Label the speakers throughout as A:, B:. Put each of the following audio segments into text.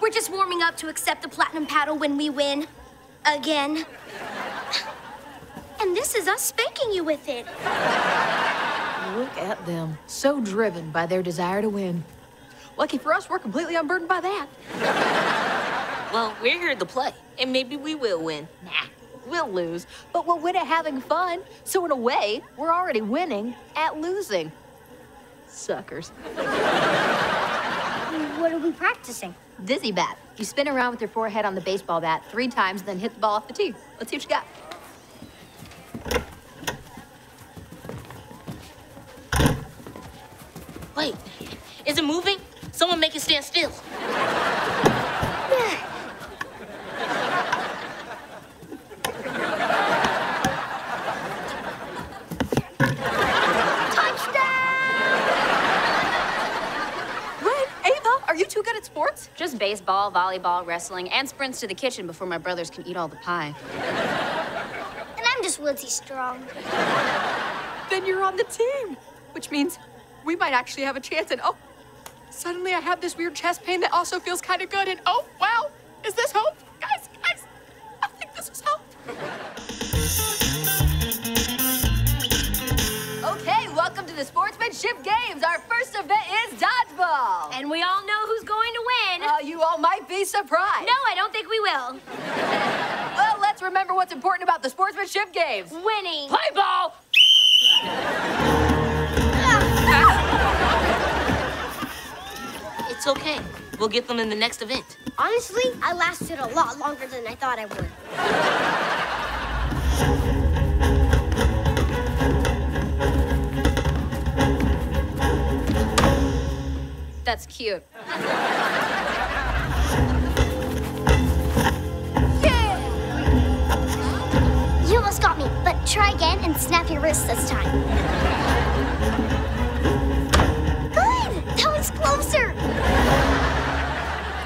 A: We're just warming up to accept the platinum paddle when we win. Again. And this is us spanking you with it.
B: Look at them, so driven by their desire to win. Lucky for us, we're completely unburdened by that.
C: Well, we're here to play, and maybe we will win.
B: Nah, we'll lose, but we'll win at having fun. So in a way, we're already winning at losing. Suckers.
A: What are we practicing?
B: Dizzy bat. You spin around with your forehead on the baseball bat three times, then hit the ball off the tee. Let's see what you got.
C: Wait, is it moving? Someone make it stand still.
B: Ren, Ava, are you two good at sports?
D: Just baseball, volleyball, wrestling, and sprints to the kitchen before my brothers can eat all the pie.
A: And I'm just woodsy strong.
B: Then you're on the team, which means we might actually have a chance. And oh, suddenly I have this weird chest pain that also feels kind of good. And oh, wow, is this hope? Guys, guys, I think this is hope. Okay, welcome to the Sportsmanship Games. Our first event is dodgeball.
A: And we all know who's going to win.
B: Uh, you all might be surprised.
A: no, I don't think we will.
B: Well, let's remember what's important about the Sportsmanship Games.
A: Winning.
B: Play ball!
C: It's okay. We'll get them in the next event.
A: Honestly, I lasted a lot longer than I thought I would.
D: That's cute.
A: You almost got me, but try again and snap your wrist this time. Good! That was closer!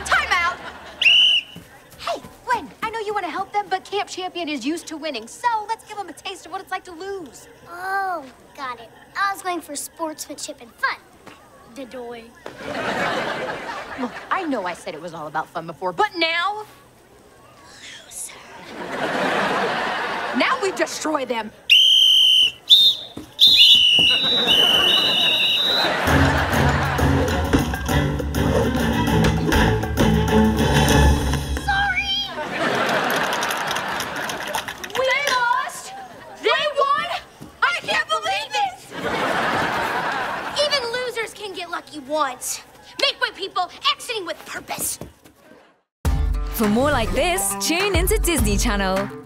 B: Timeout! Hey, Gwen, I know you want to help them, but Camp Champion is used to winning, so let's give them a taste of what it's like to lose.
A: Oh, got it. I was going for sportsmanship and fun. Dadoy.
B: Look, I know I said it was all about fun before, but now. Now we destroy them.
A: Lucky once. Make way, people, exiting with purpose.
E: For more like this, tune into Disney Channel.